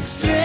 straight.